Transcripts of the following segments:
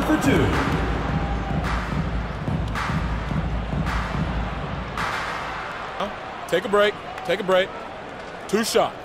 one for two. Oh, take a break. Take a break. Two shots.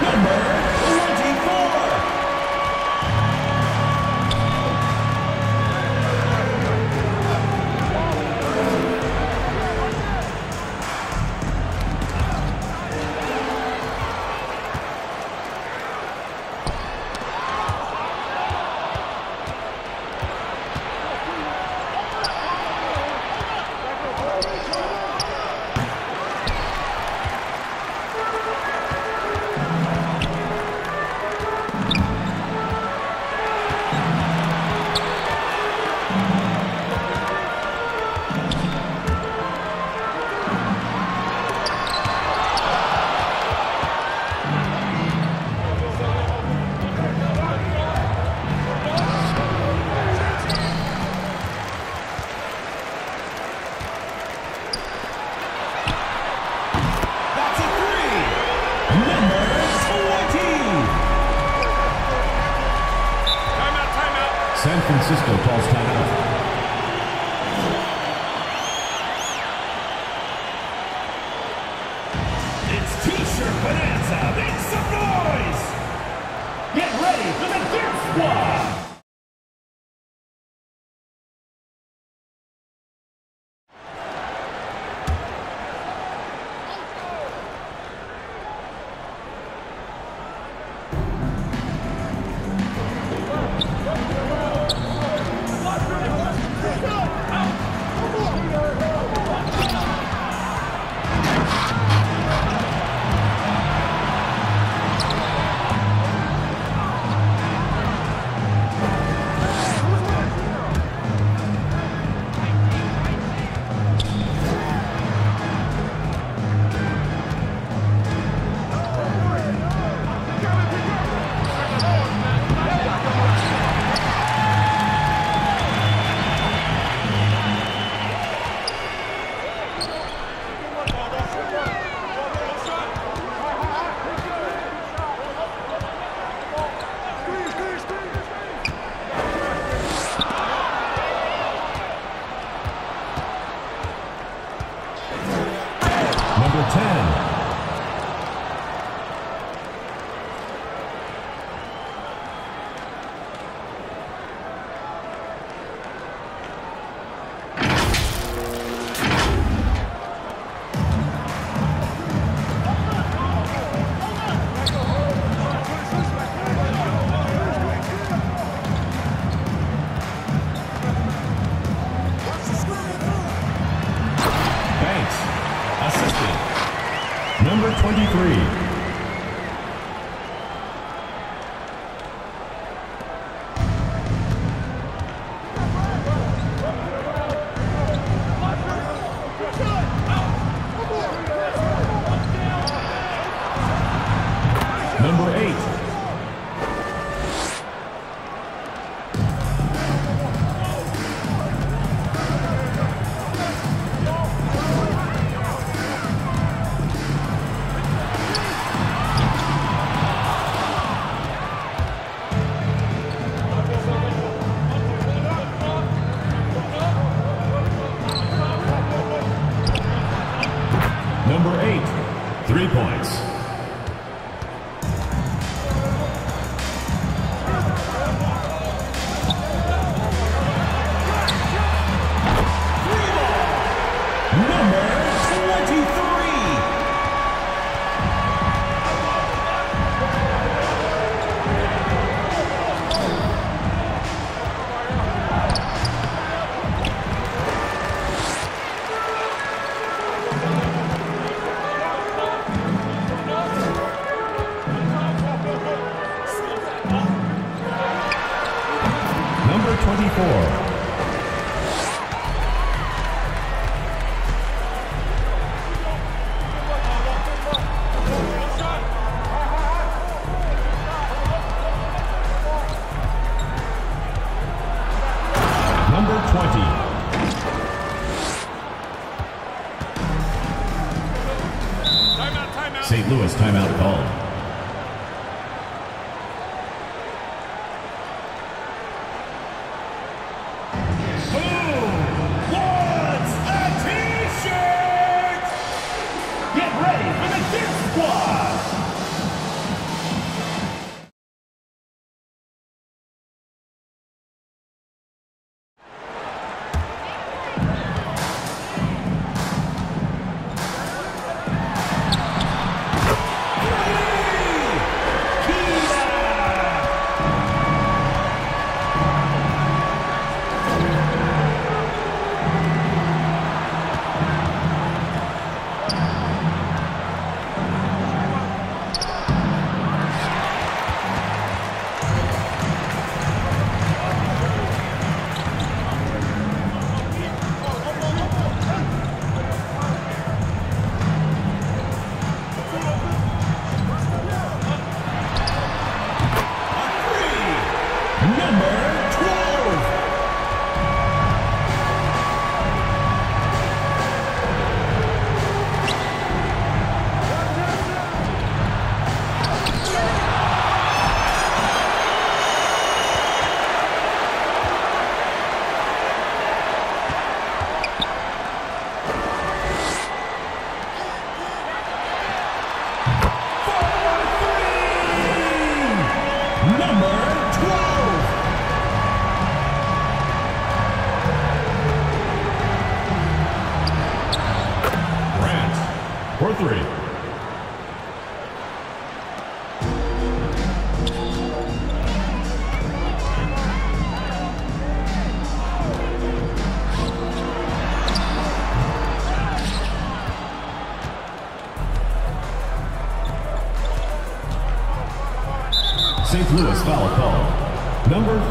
number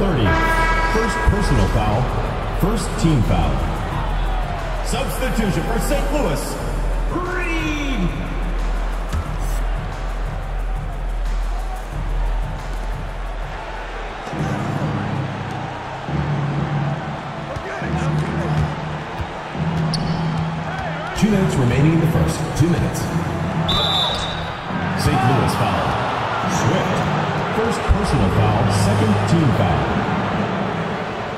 30. First personal foul. First team foul. Substitution for St. Louis. Reed. Two minutes remaining in the first. Two minutes. St. Louis foul. Swift. First personal foul, second team foul.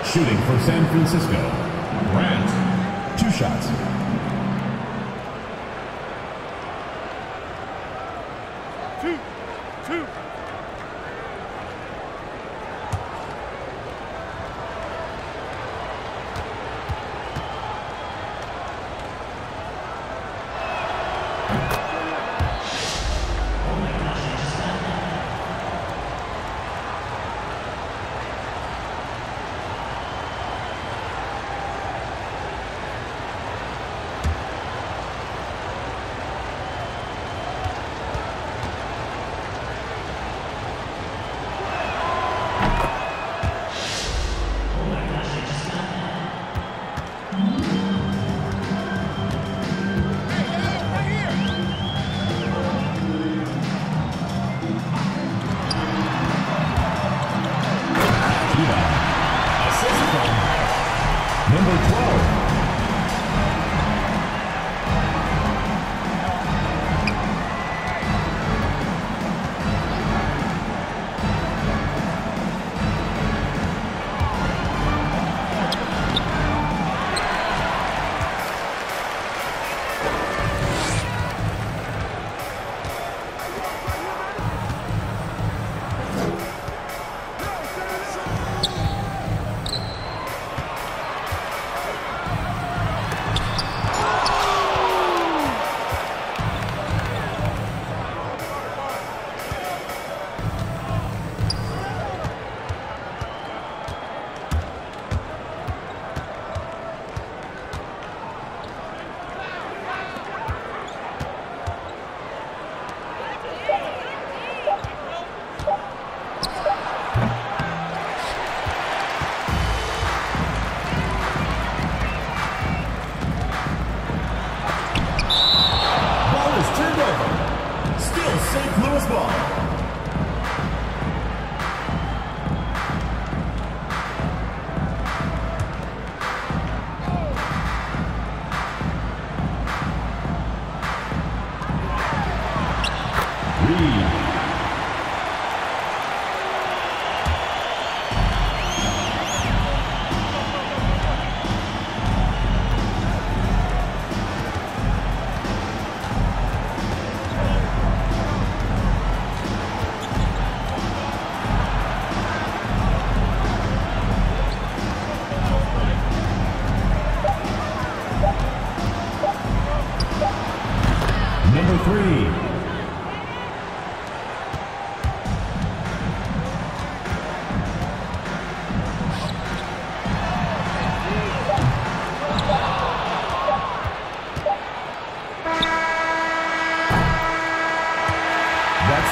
Shooting for San Francisco. Grant. Two shots.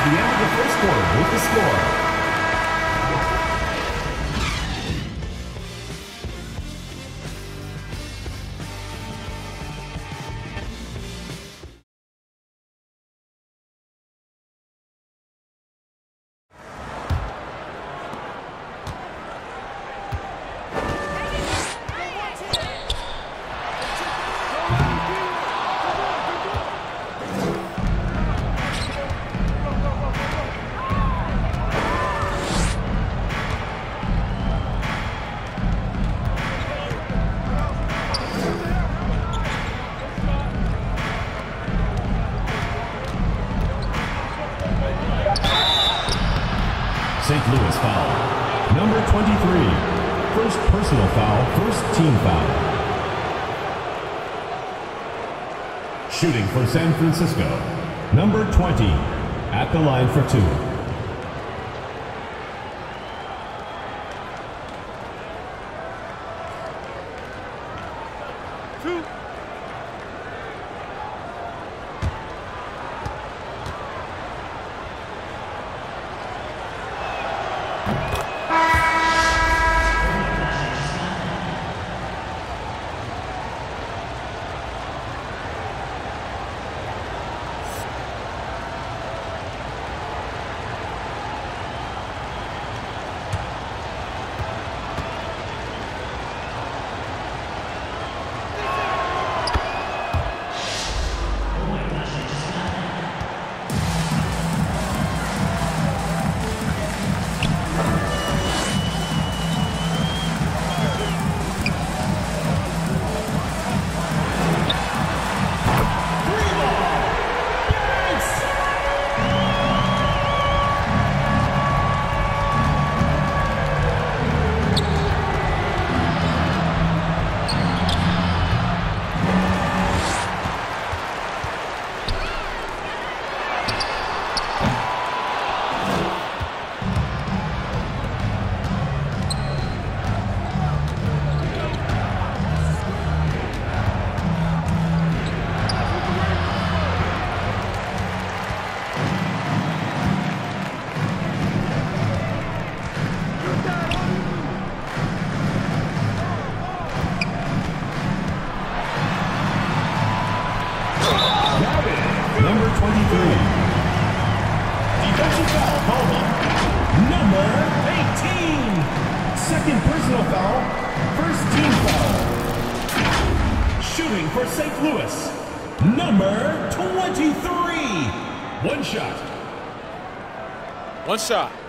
The end of the first quarter with the score. San Francisco. Number 20. At the line for two. Shot.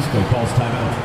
Francisco calls timeout.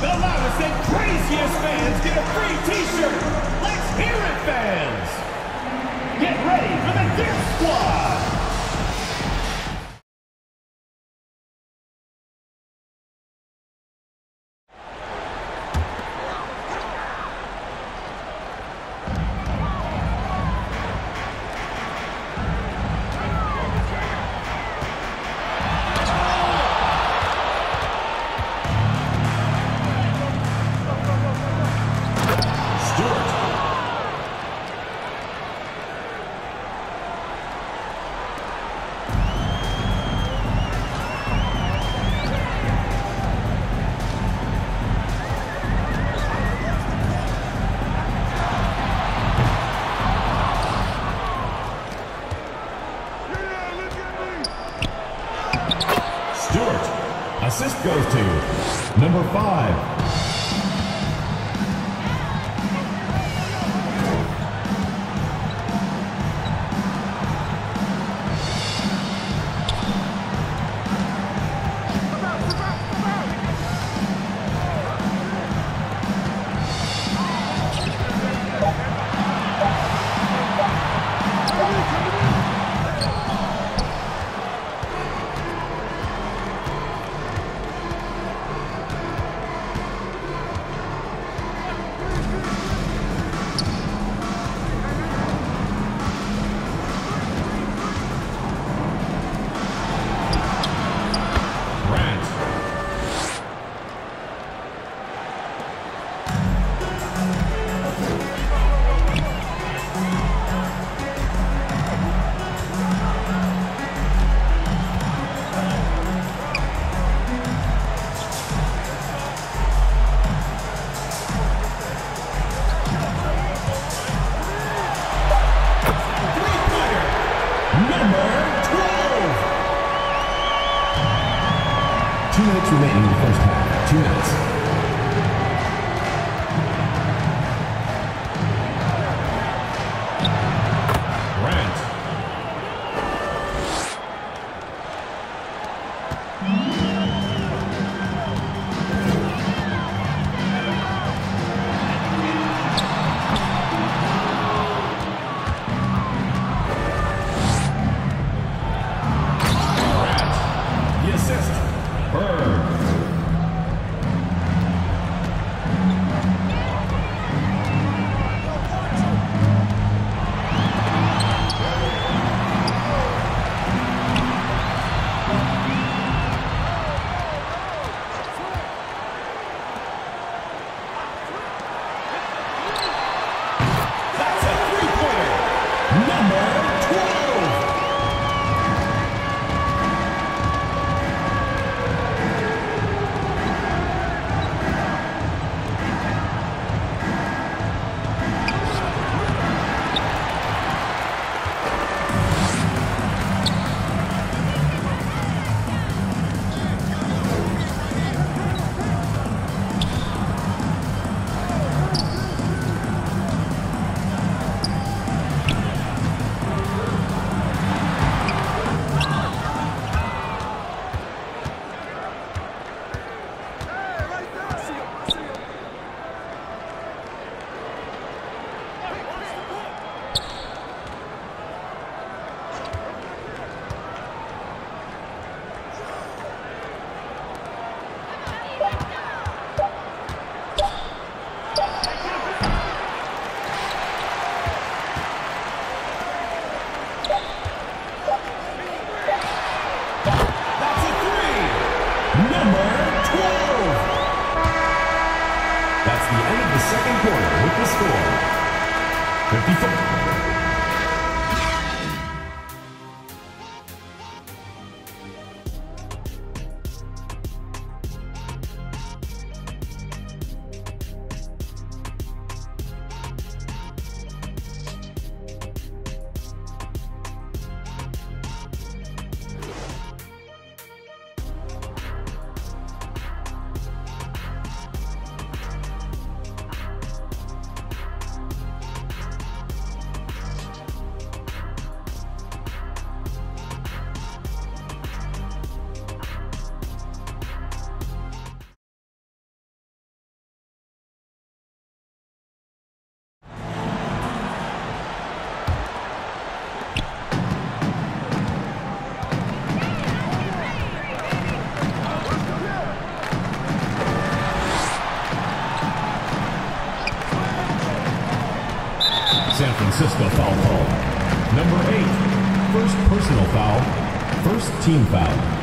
The loudest and craziest fans get a free t-shirt. Let's hear it, fans. Get ready for the Dip Squad. Personal foul, first team foul.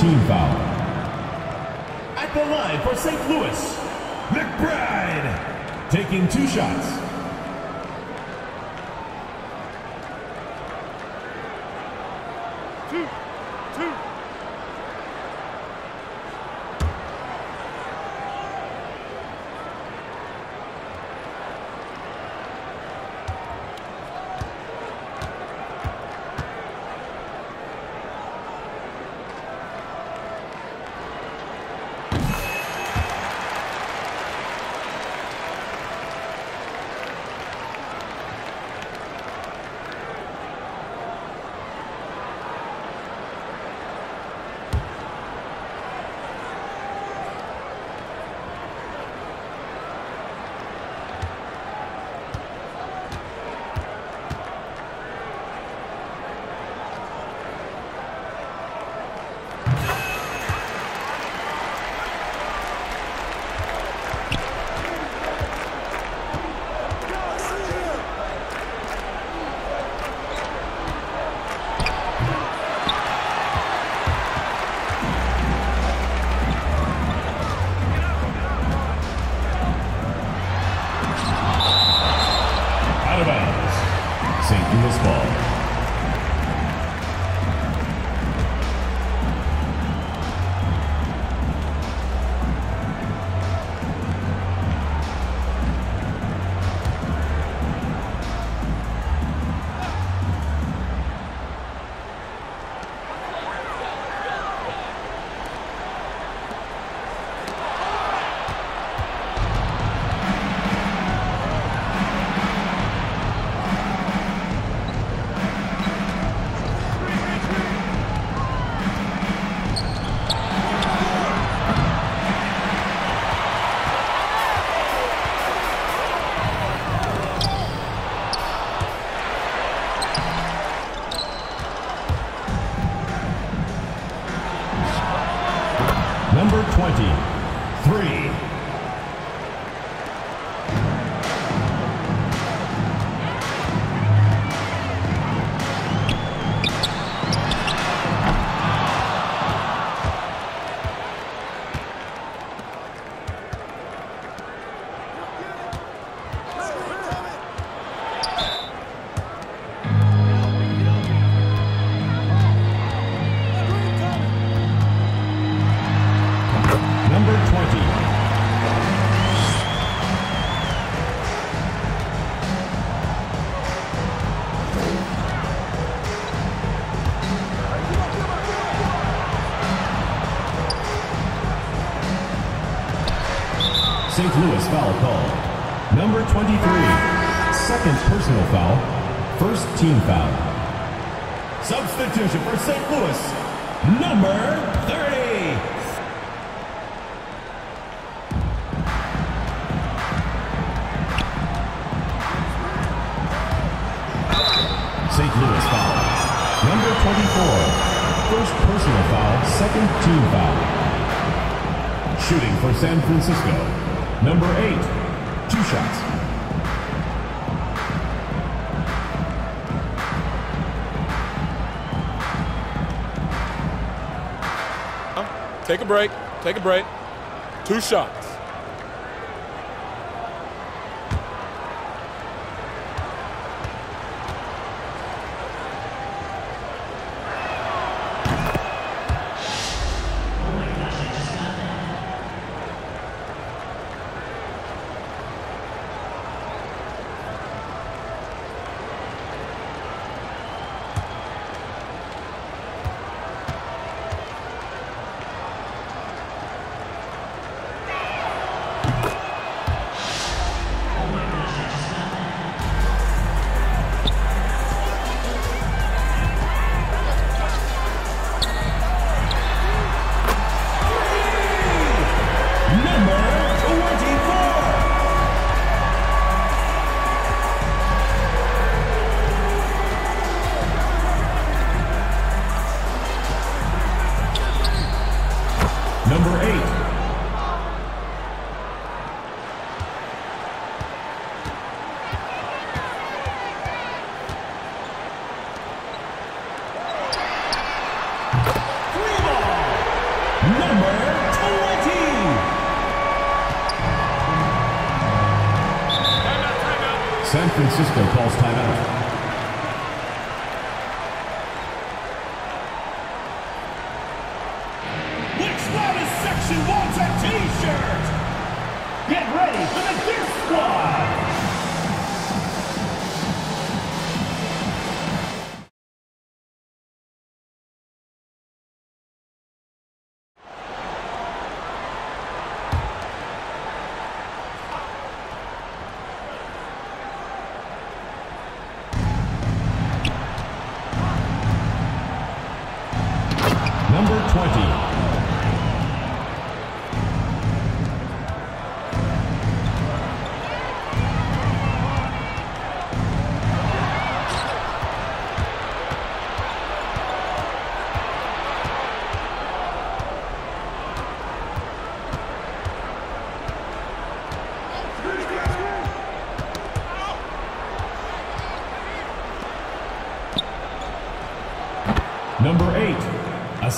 Team foul. First team foul. Substitution for St. Louis, number 30. St. Louis foul. Number 24, first personal foul, second team foul. Shooting for San Francisco. Number 8, two shots. Break. Take a break. Two shots.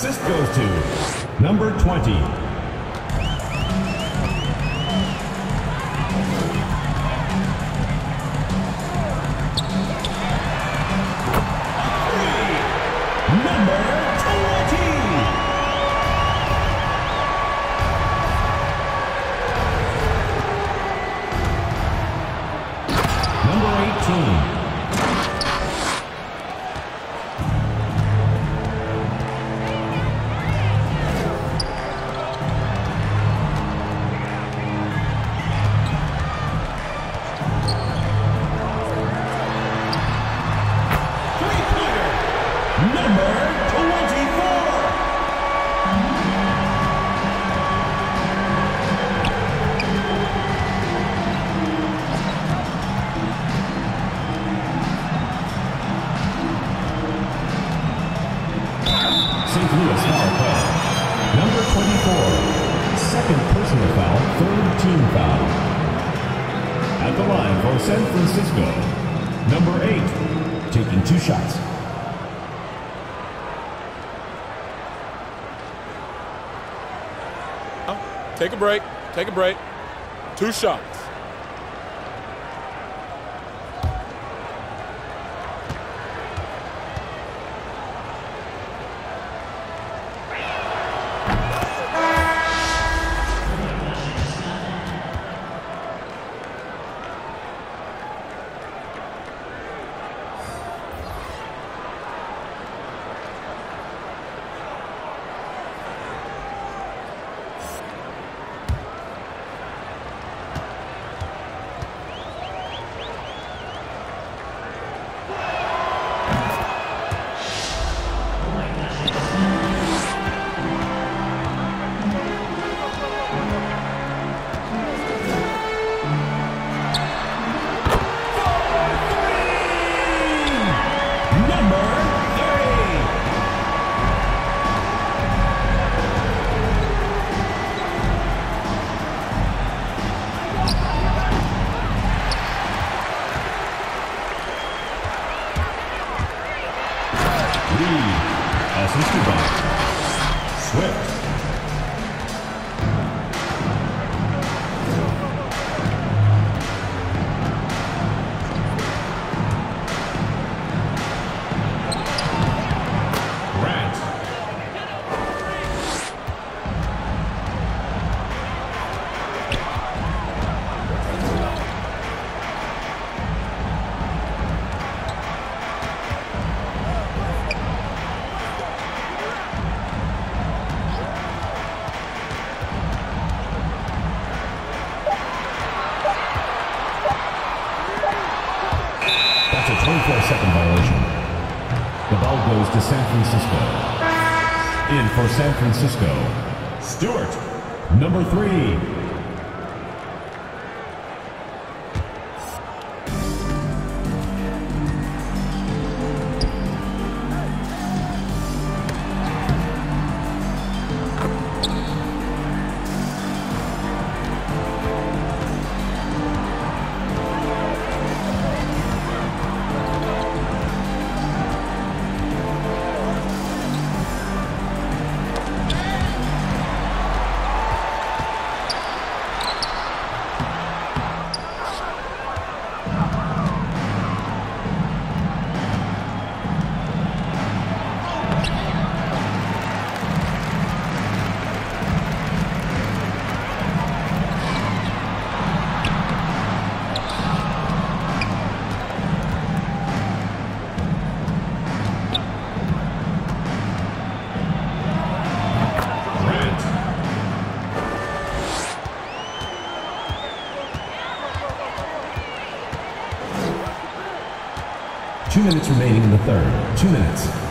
Assist goes to number 20. Break. Take a break. Two shots. Ball goes to San Francisco. In for San Francisco, Stewart, number three. Minutes remaining in the third. Two minutes.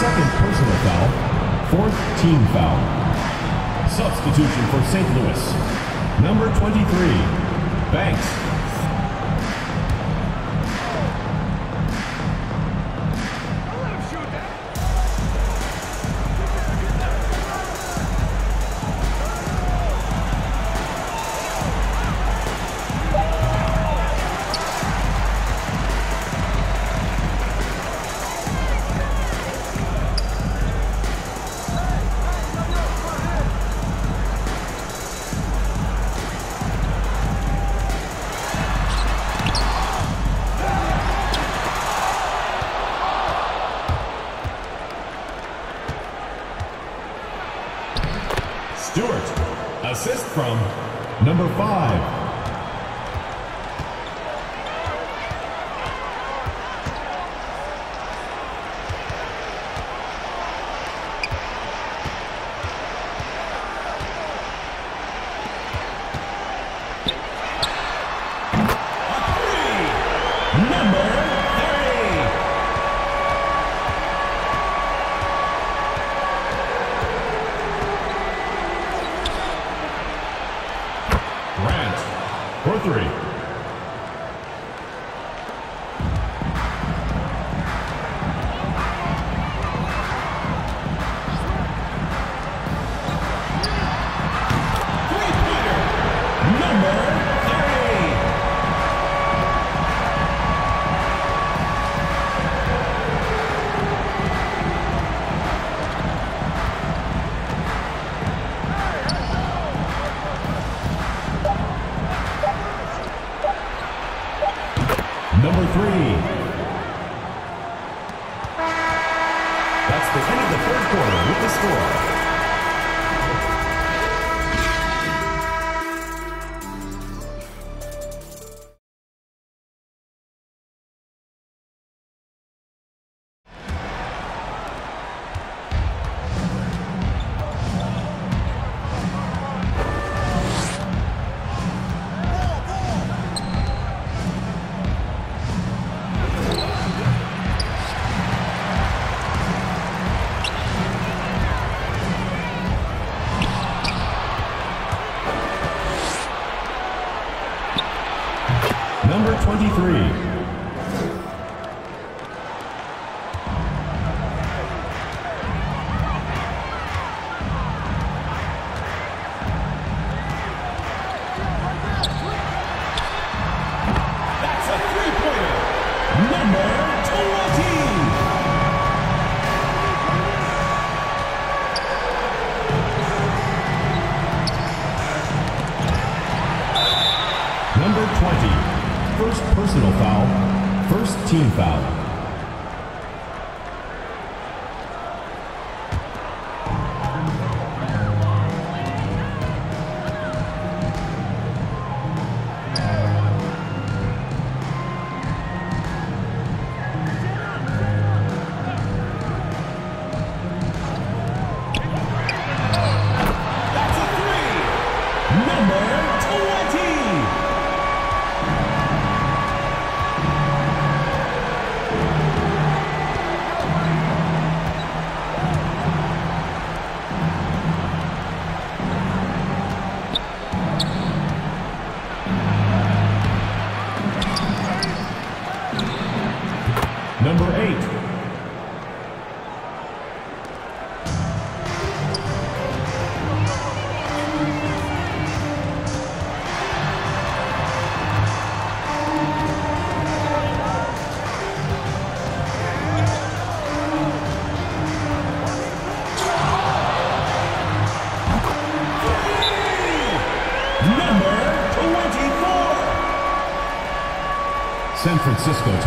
Second personal foul. Fourth team foul. Substitution for St. Louis. Number 23. Banks. about.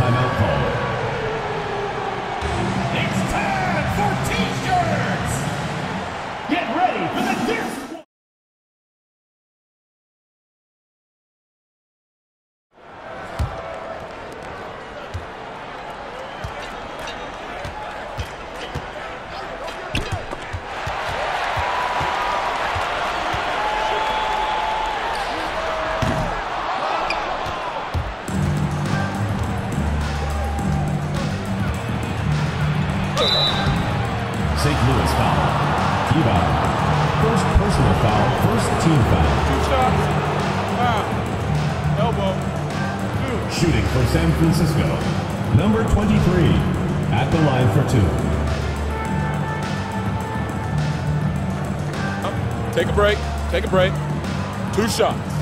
timeout call. Take a break. Take a break. Two shots.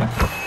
Number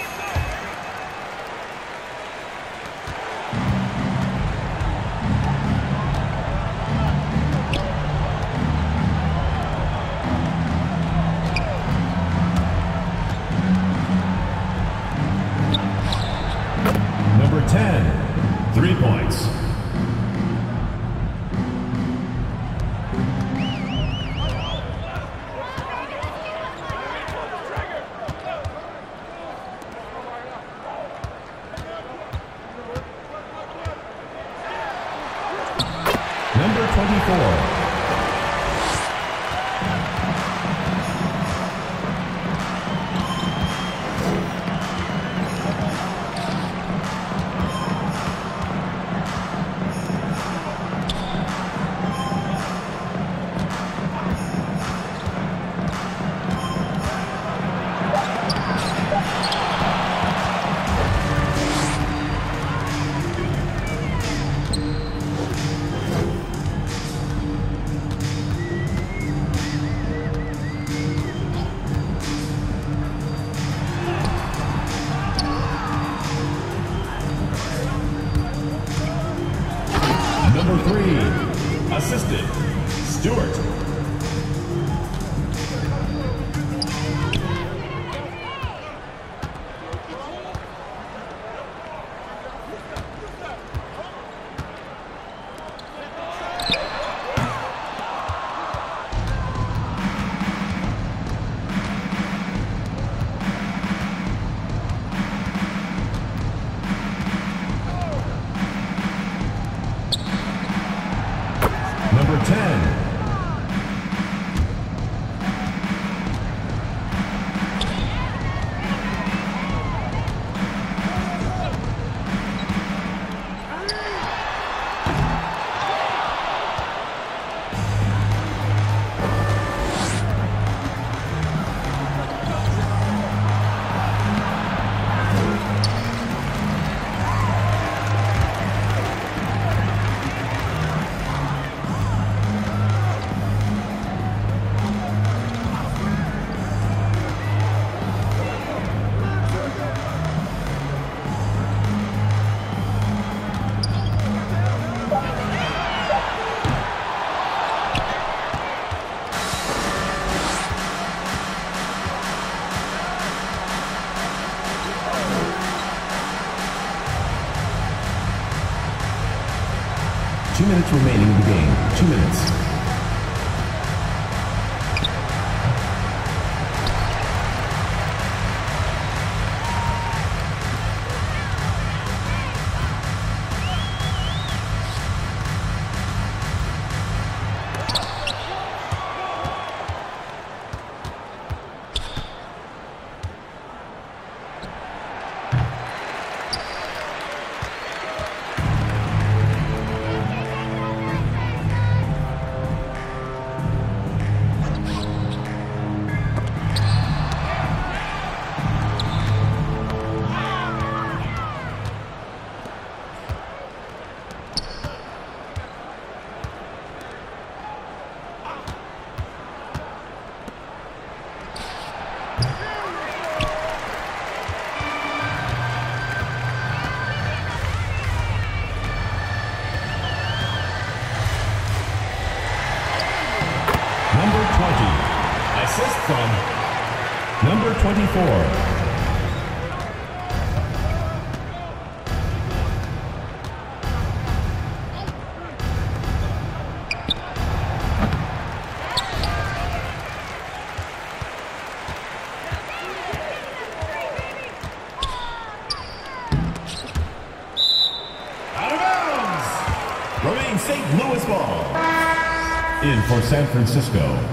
Francisco,